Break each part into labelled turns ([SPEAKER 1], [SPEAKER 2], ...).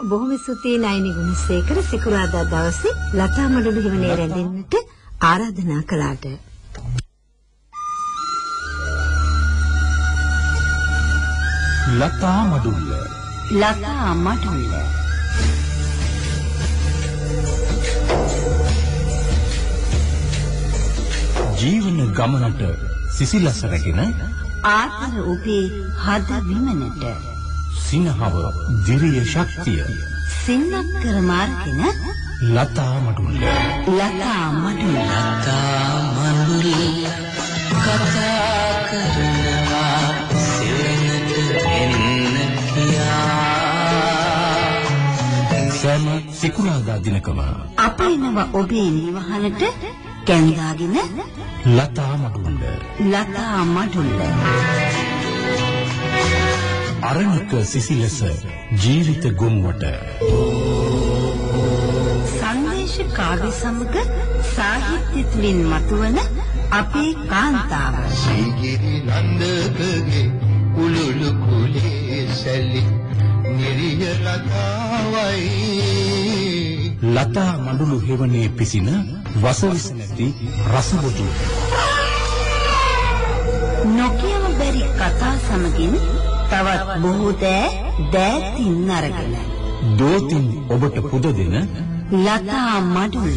[SPEAKER 1] බොහොම ස්තුතියි නයිනි ගුණසේකර. සිකුරාදා දවසේ ලතා මඩුළු හිමනේ රැඳෙන්නට ආරාධනා කළාට.
[SPEAKER 2] ලතා මඩුල්ල.
[SPEAKER 1] ලතා මඩුල්ල.
[SPEAKER 2] ජීවන ගමනට සිසිලස රැගෙන
[SPEAKER 1] ආතර ඔබේ හද විමනට
[SPEAKER 2] සිනහව දිරිය ශක්තිය.
[SPEAKER 1] සින්නක් කර මාර්ගෙන
[SPEAKER 2] ලතා මඩුල්ල.
[SPEAKER 1] ලතා මඩුල්ල.
[SPEAKER 3] ලතා මඳුල් කතා කරනවා සෙවනට එන්න කියා.
[SPEAKER 2] සෑම සිකුරාදා දිනකම
[SPEAKER 1] අප එනවා ඔබේ නිවහනට කැඳාගෙන
[SPEAKER 2] ලතා මඩුල්ල.
[SPEAKER 1] ලතා මඩුල්ල
[SPEAKER 2] අරණක සිසිලස ජීවිත ගොම්වට.
[SPEAKER 1] සංදේශ කාව්‍ය සමග සාහිත්‍ය තුලින් මතුවන අපේ කාන්තාව
[SPEAKER 4] සීගිරි නන්දකගේ කුළුළු කුලේ සැලි නිරිය ලතාවයි
[SPEAKER 2] ලතා මඩුළු හෙවනේ පිසින වසවිස නැති රසබොතු
[SPEAKER 1] නොකියම බැරි කතා සමගින් තවත් බොහෝ දෑ දෑතින් අරගෙන.
[SPEAKER 2] දෝතින් ඔබට පුද දෙන
[SPEAKER 1] ලතා මඩුල්ල.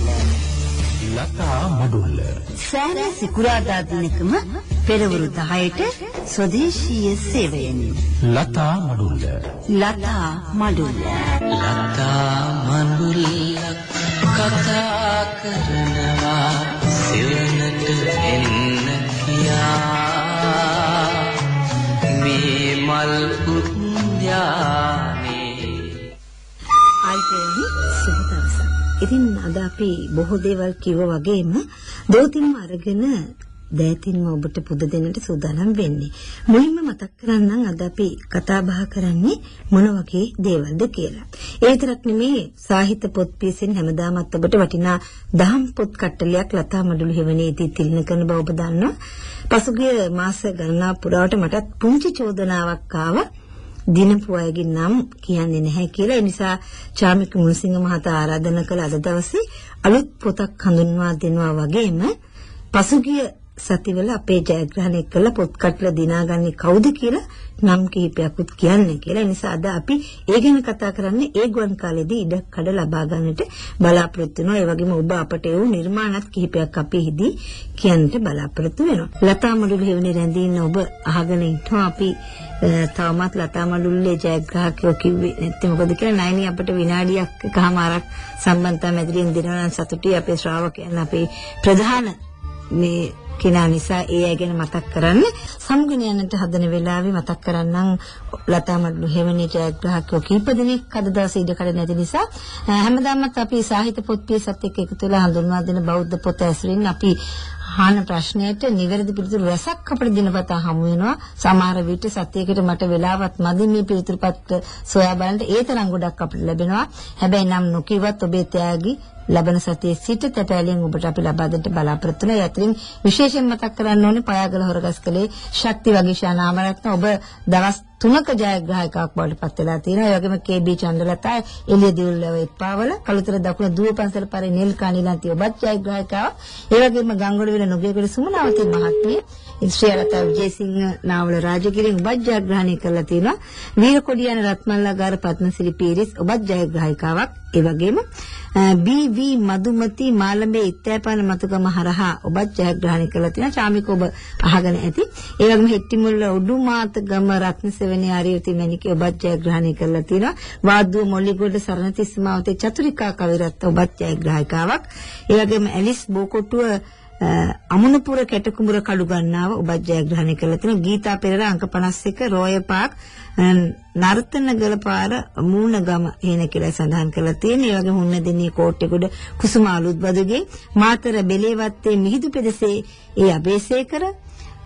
[SPEAKER 2] ලතා මඩුල්ල.
[SPEAKER 1] සෑම සිකුරාදා දිනකම පෙරවරු 10ට ස්වදේශීය සේවයෙන්.
[SPEAKER 2] ලතා මඩුල්ල.
[SPEAKER 1] ලතා මඩුල්ල.
[SPEAKER 3] ලතා මඳුල්ලක් කතා කරනවා. සෙවනට
[SPEAKER 1] ඉතින් අද අපි බොහෝ දේවල් කිව්වා වගේම දෝතින්ම අරගෙන දෑතින්ම ඔබට පුද දෙන්නට සූදානම් වෙන්නේ. මුලින්ම මතක් කරන්නම් අද අපි කතා බහ කරන්නේ මොන වගේ දේවල්ද කියලා. ඒ විතරක් නෙමෙයි සාහිත්‍ය පොත් පියසෙන් හැමදාමත් ඔබට වටිනා දහම් පොත් කට්ටලයක් ලතා මඩුළු හෙවණේදී තිලින කරන බව ඔබ දන්නවා. පසුගිය මාස ගණනාව පුරාවට මටත් පුංචි චෝදනාවක් ආවා. දිනපු අයගේ නම් කියන්නේ නැහැ කියලා. ඒ නිසා චාමික මුණසිංහ මහතා ආරාධනා කළ අද දවසේ අලුත් පොතක් හඳුන්වා දෙනවා වගේම පසුගිය සතිවල අපේ ජයග්‍රහණය කළ පොත් කටල දිනාගන්නේ කවුද කියලා නම් කිහිපයක්ත් කියන්නේ කියලා. ඒ නිසා අද අපි ඒ ගැන කතා කරන්නේ ඒ ගුවන් කාලේදී ඉඩ කඩ ලබා ගන්නට බලාපොරොත්තු වෙනවා. ඒ වගේම ඔබ අපට ඒ නිර්මාණත් කිහිපයක් අපි හිදී කියන්නට බලාපොරොත්තු වෙනවා. ලතා මඩුළු හේවනේ රැඳී ඉන්න ඔබ අහගෙන ඉන්නවා අපි තවමත් ලතා මඩුල්ලේ ජයග්‍රාහකයෝ කිව්වේ නැත්නම් මොකද කියලා නයිනි අපිට විනාඩියක් එකමාරක් සම්බන්ධතා මැදිරියෙන් දෙනවා නම් සතුටුයි අපේ ශ්‍රාවකයන් අපේ ප්‍රධාන මේ කෙනා නිසා ඒ අය ගැන මතක් කරන්න සමුගෙන යන්නට හදන වෙලාවේ මතක් කරන්නම් ලතා මඩුළු හේවනේ ජයග්‍රාහකයෝ කීප දෙනෙක් අද දවසේ ඉඩ කඩ නැති නිසා හැමදාමත් අපි සාහිත්‍ය පොත් පියසත් එක්ක එකතු වෙලා හඳුන්වා දෙන බෞද්ධ පොත ඇසුරින් අපි අහන ප්‍රශ්නයට නිවැරදි පිළිතුරු රැසක් අපිට දිනපතා හමු වෙනවා. සමහර විට සත්‍යයකට මට වෙලාවත් මදි මේ පිළිතුරු පත්‍ර සොයා බලන්න ඒ තරම් ගොඩක් අපිට ලැබෙනවා. හැබැයි නම් නොකියවත් ඔබේ ත්‍යාගී ලබන සතියේ සිට තැපෑලෙන් ඔබට අපි ලබා දෙන්න බලාපොරොත්තු වෙනවා. යතරින් විශේෂයෙන් මතක් කරන්න ඕනේ පයාගල හොරගස්කලේ ශක්ති වගේෂා නාමරත්න ඔබ දවස් තුනක ජයග්‍රාහකයක් බවට පත් වෙලා තියෙනවා. ඒ වගේම KB චන්දලතා එළිය දියුල්ලව එප්පාවල කළුතර දකුණ දුව පන්සල පරි නෙල් කාණිලන්ති ඔබත් ජයග්‍රාහකාවක්. ඒ වගේම ගංගොඩවිල නොගේකඩ සුමනාවතී මහත්මිය ඉස්ත්‍රියලත විජේසිංහ නාවල රාජගිරිය ඔබත් ජයග්‍රහණය කරලා තියෙනවා. වීරකොඩියන රත්මල්ලාගාර පත්මසිරි පීරිස් ඔබත් ජයග්‍රාහිකාවක්. ඒ වගේම BV මදුමති මාළඹේ ඉත්තෑපාන මතුගම හරහා ඔබත් ජයග්‍රහණය කරලා තියෙනවා. චාමික ඔබ අහගෙන ඇති. ඒ වගේම හෙට්ටිමුල්ල උඩුමාත ගම රත්නසෙවණේ ආරියති මණිකේ ඔබත් ජයග්‍රහණය කරලා තියෙනවා. වාද්දුව මොල්ලිගොඩ සරණතිස්ස මාවතේ චතුරිකා කවිරත්න ඔබත් ජයග්‍රාහිකාවක්. ඒ වගේම ඇලිස් බෝකොටුව අමුණපුර කැටකුඹුර කඩු ගන්නාව ඔබත් ජයග්‍රහණය කරලා තියෙනවා. ගීතා පෙරේරා අංක 51 රෝය පාක් නර්තනගල පාර මූණගම හේන කියලා සඳහන් කරලා තියෙනවා. ඒ වගේ හුන්නදෙනී කෝට්ටේගොඩ කුසුම අලුත්බදුගේ මාතර බෙලේවත්තේ මිහිදු පෙදසේ ඒ අබේසේකර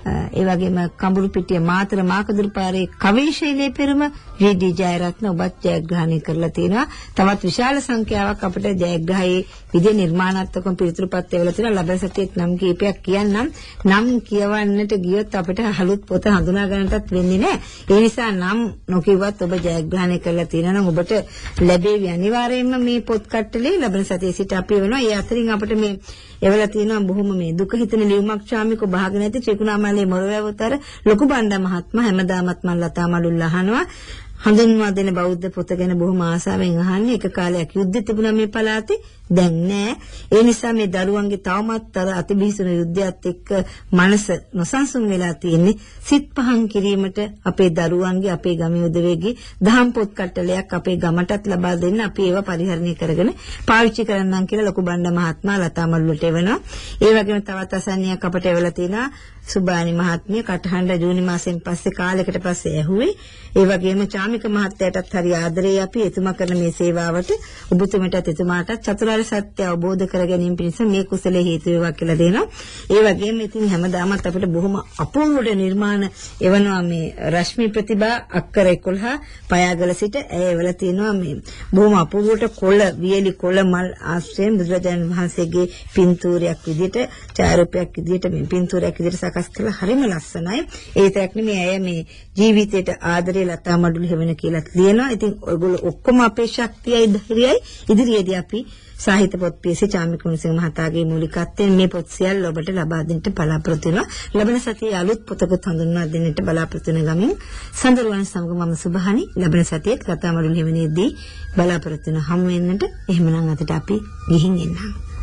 [SPEAKER 1] ඒ වගේම කඹුරු පිටිය මාතර මාකදුරු පාරේ කවිශෛලයේ පෙරම වී.ඩී. ජයරත්න ඔබත් ජයග්‍රහණය කරලා තියෙනවා. තවත් විශාල සංඛ්‍යාවක් අපිට ජයග්‍රහයේ විදේ නිර්මාණාත්මකව පිළිතුරුපත් එවලා තියෙනවා. ලබන සතියේ නම් කීපයක් කියන්නම්. නම් කියවන්නට ගියොත් අපිට අලුත් පොත හඳුනා ගන්නටත් වෙන්නේ නැහැ. ඒ නිසා නම් නොකියවත් ඔබ ජයග්‍රහණය කරලා තියෙනවා නම් ඔබට ලැබෙවි අනිවාර්යයෙන්ම මේ පොත් කට්ටලේ ලබන සතියේ සිට අපි වෙනවා. ඒ අතරින් අපිට මේ එවලා තියෙනවා බොහොම මේ දුක හිතෙන ලියුමක් ශාමිකෝ භාග නැති ත්‍රිකුණාමලයේ මොරවැවතර ලොකු බණ්ඩ මහත්මයා හැමදාමත් මම ලතා මලුල් අහනවා. හඳුන්වා දෙන බෞද්ධ පොත ගැන බොහොම ආසාවෙන් අහන්නේ. එක කාලයක් යුද්ධ තිබුණා මේ පළාතේ. දැන් නෑ. ඒ නිසා මේ දරුවන්ගේ තවමත් අර අතිබිහිසුණු යුද්ධයත් එක්ක මනස නොසන්සුන් වෙලා තියෙන්නේ. සිත් පහන් කිරීමට අපේ දරුවන්ගේ අපේ ගමේ උදවියගේ දහම් පොත් කට්ටලයක් අපේ ගමටත් ලබා දෙන්න අපි ඒවා පරිහරණය කරගෙන පාවිච්චි කරන්නම් කියලා ලොකු බණ්ඩ මහත්මයා ලතා මල්ලුට එවනවා. ඒ වගේම තවත් අසන්නයක් අපට එවලා තියෙනවා සුබානි මහත්මිය කටහඬ ජූනි මාසෙන් පස්සේ කාලයකට පස්සේ ඇහුවේ. ඒ වගේම චාමික මහත්තයාටත් හරි ආදරේ අපි එතුමා කරන මේ සේවාවට ඔබතුමටත් එතුමාටත් චතුරාර්ය සත්‍ය අවබෝධ කර ගැනීම පිණිස මේ කුසලයේ හේතු වේවා කියලා දෙනවා. ඒ වගේම ඉතින් හැමදාමත් අපිට බොහොම අපූර්වට නිර්මාණ එවනවා මේ රශ්මි ප්‍රතිභා අක්කර 11 පයාගල සිට ඇය එවලා තියෙනවා මේ බොහොම අපූර්වට කොළ වියලි කොළ මල් ආශ්‍රයෙන් බුදුරජාණන් වහන්සේගේ පින්තූරයක් විදිහට ඡායාරූපයක් විදිහට මේ පින්තූරයක් විදිහට සකස් කළා හරිම ලස්සනයි. ඒ විතරක් නෙමෙයි ඇය මේ ජීවිතයට ආදරේ ලතා මඩුළු හෙවන කියලා ලියනවා. ඉතින් ඔයගොල්ලෝ ඔක්කොම අපේ ශක්තියයි ධෛර්යයයි ඉදිරියේදී අපි සාහිත්‍ය පොත් පියසේ චාමික කුණසිංහ මහතාගේ මූලිකත්වයෙන් මේ පොත් සියල්ල ඔබට ලබා දෙන්නට බලාපොරොත්තු වෙනවා. ලබන සතියේ අලුත් පොතකුත් හඳුන්වා දෙන්නට බලාපොරොත්තු වෙන ගමින් සඳරුවන් සමග මම සුභහනි ලබන සතියේත් කතා මඩුළු හෙවනේදී බලාපොරොත්තු වෙන හමු වෙන්නට එහෙමනම් අදට අපි ගිහින් එන්නම්.